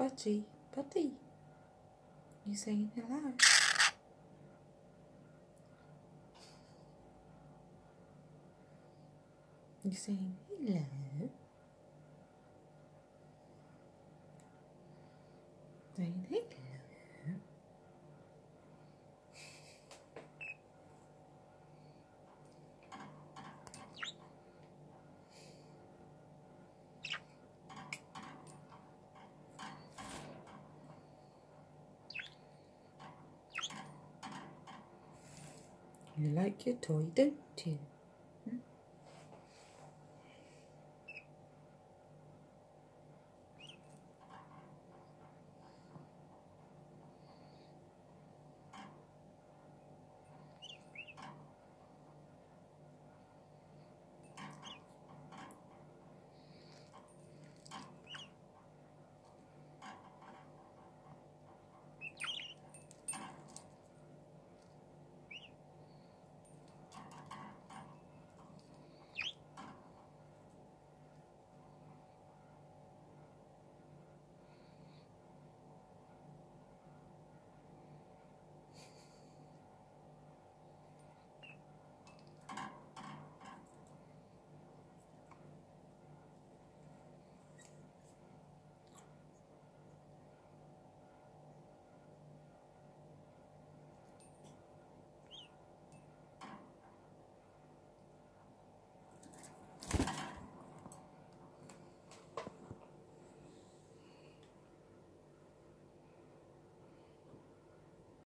Budgie, Buddy. You saying hello? You saying hello? Saying hello? You like your toy, don't you?